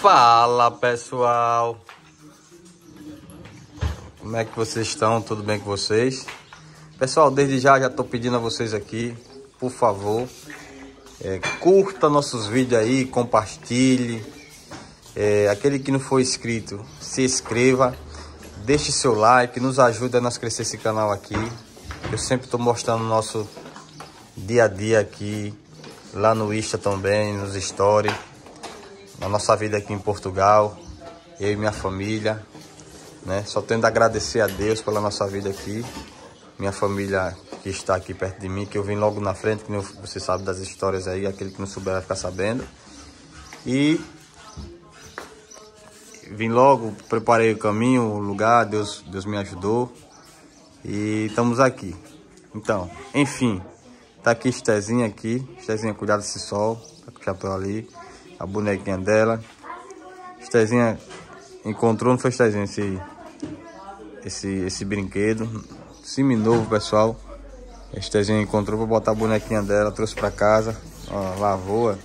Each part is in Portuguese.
Fala pessoal, como é que vocês estão? Tudo bem com vocês? Pessoal, desde já já estou pedindo a vocês aqui, por favor, é, curta nossos vídeos aí, compartilhe. É, aquele que não for inscrito, se inscreva, deixe seu like, nos ajude a nós crescer esse canal aqui. Eu sempre estou mostrando nosso dia a dia aqui, lá no Insta também, nos stories, na nossa vida aqui em Portugal, eu e minha família, né? Só tendo a agradecer a Deus pela nossa vida aqui, minha família que está aqui perto de mim, que eu vim logo na frente, que você sabe das histórias aí, aquele que não souber vai ficar sabendo. E vim logo, preparei o caminho, o lugar, Deus, Deus me ajudou e estamos aqui. Então, enfim, tá aqui Estezinha aqui, Estezinha cuidado desse sol, tá com o chapéu ali, a bonequinha dela. Estezinha encontrou, não foi Estezinha esse, esse, esse brinquedo, novo pessoal. Estezinha encontrou para botar a bonequinha dela, trouxe para casa, ó, lavou,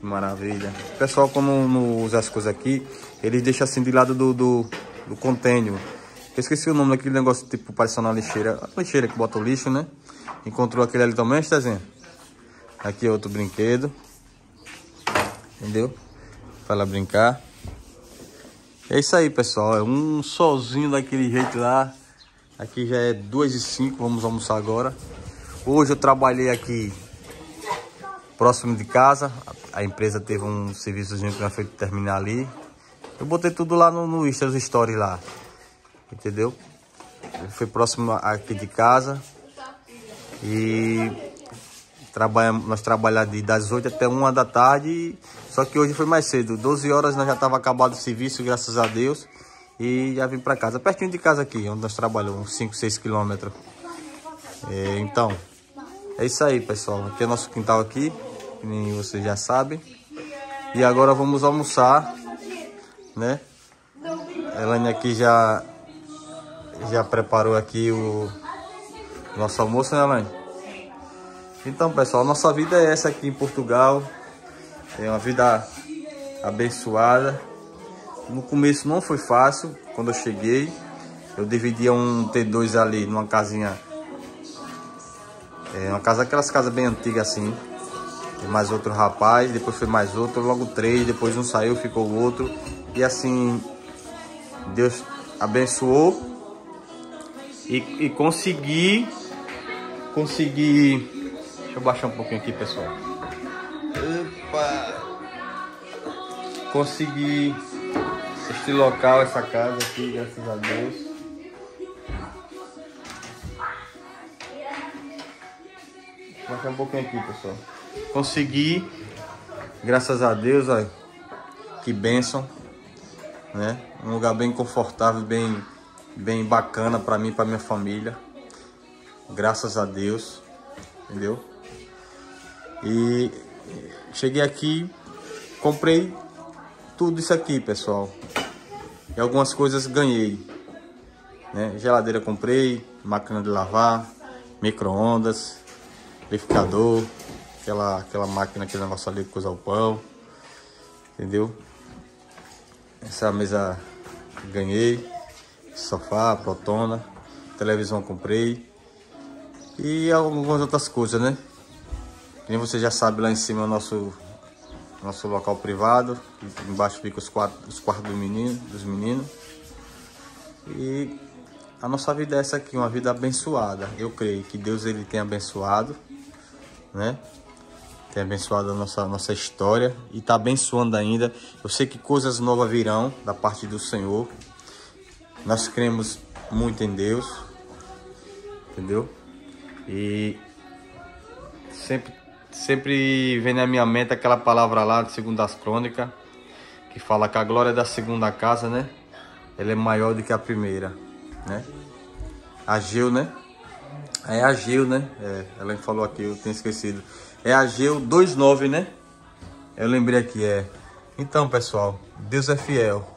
que maravilha. Pessoal, como não usa as coisas aqui, eles deixam assim de lado do, do, do contêiner. Eu esqueci o nome daquele negócio, tipo, parecendo uma lixeira. A lixeira que bota o lixo, né? Encontrou aquele ali também, Estezinha? Aqui é outro brinquedo. Entendeu? Para ela brincar. É isso aí, pessoal. É um solzinho daquele jeito lá. Aqui já é 2 e 5 vamos almoçar agora. Hoje eu trabalhei aqui próximo de casa. A empresa teve um serviçozinho que eu feito terminar ali. Eu botei tudo lá no, no Insta, os stories lá. Entendeu? Foi próximo aqui de casa. E trabalhamos, nós trabalhamos das 8 até 1 da tarde. Só que hoje foi mais cedo. 12 horas nós já estava acabado o serviço, graças a Deus. E já vim para casa, pertinho de casa aqui, onde nós trabalhamos, uns 5, 6 quilômetros. É, então, é isso aí, pessoal. Aqui é nosso quintal aqui, que vocês já sabem. E agora vamos almoçar, né? A Elaine aqui já, já preparou aqui o nosso almoço, né, Elaine? Então, pessoal, nossa vida é essa aqui em Portugal. É uma vida abençoada. No começo não foi fácil, quando eu cheguei. Eu dividia um T2 ali numa casinha. É uma casa, aquelas casas bem antigas assim. E mais outro rapaz, depois foi mais outro, logo três, depois um saiu, ficou o outro. E assim, Deus abençoou. E, e consegui, consegui... Deixa eu baixar um pouquinho aqui, pessoal. Opa! Consegui este local, essa casa aqui, graças a Deus. Baixar um pouquinho aqui, pessoal. Consegui, graças a Deus, olha, que bênção, né? Um lugar bem confortável, bem, bem bacana para mim, para minha família. Graças a Deus, entendeu? E cheguei aqui, comprei tudo isso aqui, pessoal. E algumas coisas ganhei. Né? Geladeira comprei, máquina de lavar, micro-ondas, liquidificador, aquela, aquela máquina, aquele negócio ali que coisa o pão. Entendeu? Essa mesa ganhei. Sofá, protona, televisão comprei. E algumas outras coisas, né? Como você já sabe, lá em cima é o nosso nosso local privado. Embaixo fica os quartos, os quartos do menino, dos meninos. E a nossa vida é essa aqui, uma vida abençoada. Eu creio que Deus ele tem abençoado, né? Tem abençoado a nossa, nossa história e está abençoando ainda. Eu sei que coisas novas virão da parte do Senhor. Nós cremos muito em Deus, entendeu? E sempre Sempre vem na minha mente aquela palavra lá de Segundas Crônicas, que fala que a glória da segunda casa, né? Ela é maior do que a primeira, né? Ageu, né? É Ageu, né? É, ela falou aqui, eu tinha esquecido. É Ageu 2.9, né? Eu lembrei aqui, é. Então, pessoal, Deus é fiel.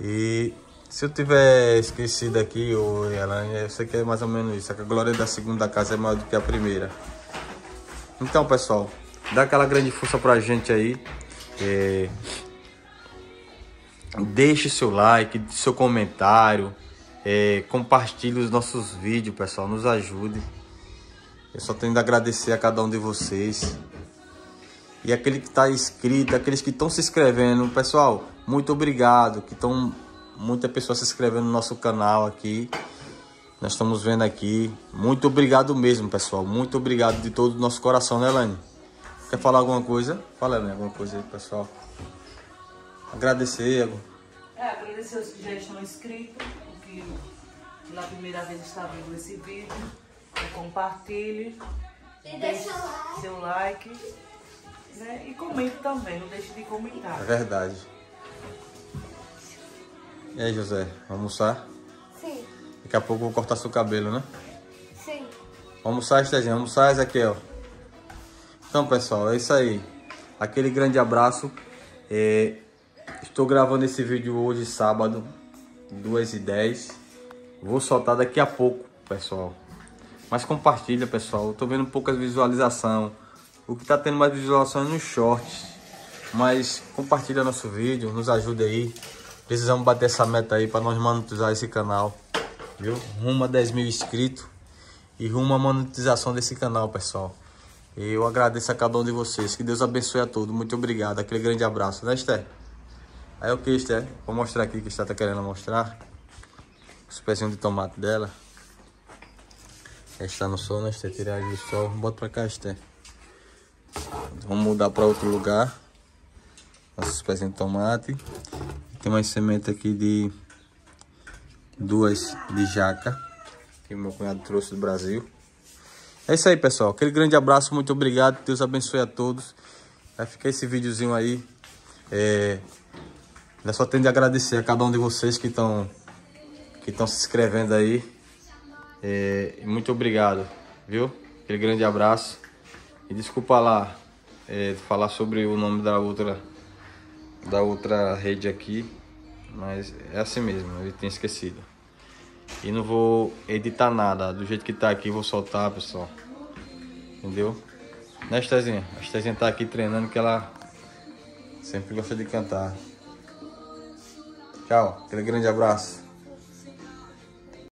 E se eu tiver esquecido aqui, ou ela, eu sei que é mais ou menos isso. Que a glória da segunda casa é maior do que a primeira. Então, pessoal, dá aquela grande força pra gente aí. É, deixe seu like, seu comentário, é, compartilhe os nossos vídeos, pessoal, nos ajude. Eu só tenho de agradecer a cada um de vocês. E aquele que está inscrito, aqueles que estão se inscrevendo, pessoal, muito obrigado. Que estão muita pessoa se inscrevendo no nosso canal aqui. Nós estamos vendo aqui. Muito obrigado mesmo, pessoal. Muito obrigado de todo o nosso coração, né, Elaine? Quer falar alguma coisa? Fala, Elaine, alguma coisa aí, pessoal. Agradecer. É, agradecer os que já estão inscritos, que pela primeira vez está vendo esse vídeo. Compartilhe. E deixa o like. seu like. Né? E comente também, não deixe de comentar. É verdade. E aí, José, vamos almoçar? Daqui a pouco eu vou cortar seu cabelo, né? sim. Vamos almoçar, Estezinho. Vamos almoçar, Ezequiel. Então, pessoal, é isso aí. Aquele grande abraço. É, Estou gravando esse vídeo hoje, sábado, 2h10. Vou soltar daqui a pouco, pessoal. Mas compartilha, pessoal. Eu tô vendo poucas visualizações. O que tá tendo mais visualização é nos shorts. Mas compartilha nosso vídeo, nos ajude aí. Precisamos bater essa meta aí para nós monetizar esse canal. Viu? Rumo a 10 mil inscritos. E rumo à monetização desse canal, pessoal. Eu agradeço a cada um de vocês. Que Deus abençoe a todos. Muito obrigado. Aquele grande abraço, né, Esther? Aí o que, Esther? Vou mostrar aqui que Esther tá querendo mostrar. Os pezinhos de tomate dela. Ela está no sol, né, Esther? Tirar do sol. Bota pra cá, Esther. Vamos mudar para outro lugar. Nossos pezinhos de tomate. Tem mais semente aqui de duas de jaca que meu cunhado trouxe do Brasil. É isso aí, pessoal. Aquele grande abraço, muito obrigado. Deus abençoe a todos. Vai ficar esse videozinho aí. É... Eu só tenho de agradecer a cada um de vocês que estão que estão se inscrevendo aí. É... Muito obrigado, viu? Aquele grande abraço. E desculpa lá é, falar sobre o nome da outra da outra rede aqui, mas é assim mesmo, eu tinha esquecido. E não vou editar nada, do jeito que tá aqui, vou soltar, pessoal. Entendeu? Né, Estezinha? A Estezinha tá aqui treinando que ela sempre gosta de cantar. Tchau, aquele grande abraço.